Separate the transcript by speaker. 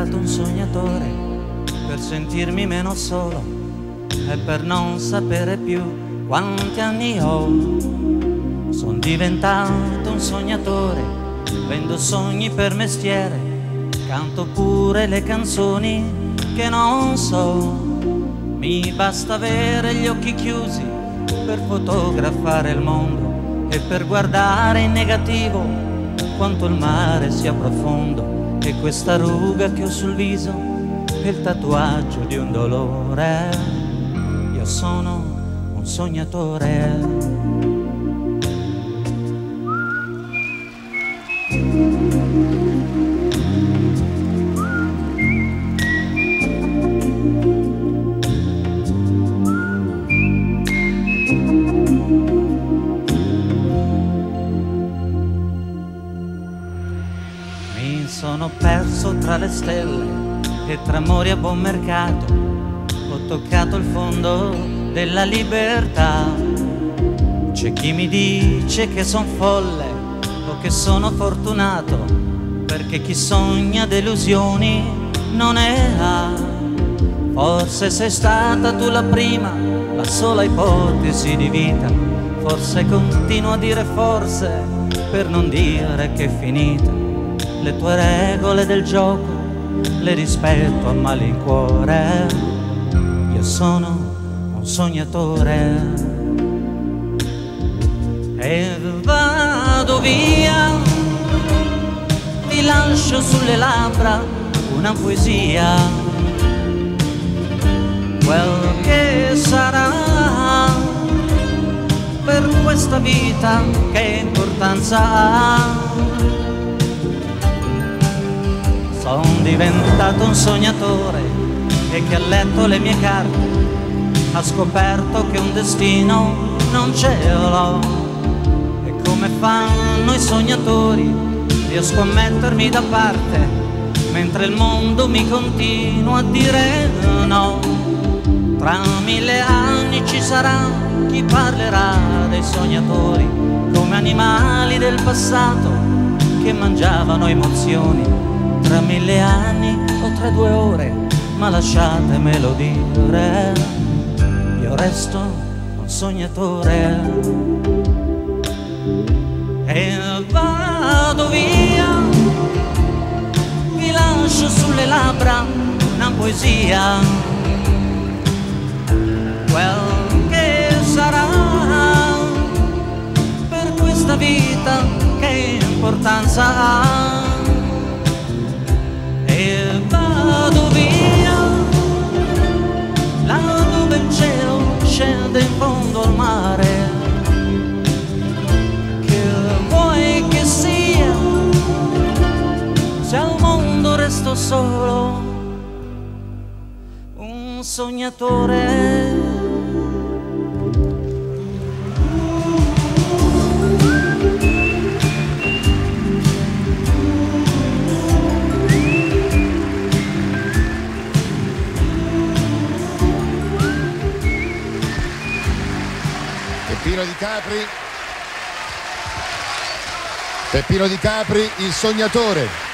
Speaker 1: sognatore per sentirmi meno solo e per non sapere più quanti anni ho. Sono diventato un sognatore, vendo sogni per mestiere, canto pure le canzoni che non so. Mi basta avere gli occhi chiusi per fotografare il mondo e per guardare in negativo quanto il mare sia profondo e questa ruga che ho sul viso è il tatuaggio di un dolore. Io sono un sognatore. Mi sono perso tra le stelle e tra amori a buon mercato. Ho toccato il fondo della libertà. C'è chi mi dice che son folle o che sono fortunato, perché chi sogna delusioni non ne ha. Forse sei stata tu la prima, la sola ipotesi di vita. Forse continuo a dire forse per non dire che è finita le tue regole del gioco le rispetto a malincuore. Io sono un sognatore e vado via, ti lascio sulle labbra una poesia, quel che sarà per questa vita che importanza ha. Sono diventato un sognatore e che ha letto le mie carte ha scoperto che un destino non ce l'ho. E come fanno i sognatori, riesco a mettermi da parte mentre il mondo mi continua a dire no. Tra mille anni ci sarà chi parlerà dei sognatori come animali del passato che mangiavano emozioni tra mille anni o tra due ore, ma lasciatemelo dire, io resto un sognatore. E vado via, vi lascio sulle labbra una poesia, quel che sarà per questa vita che importanza ha un sognatore
Speaker 2: Peppino Di Capri. Peppino Di Capri, il sognatore.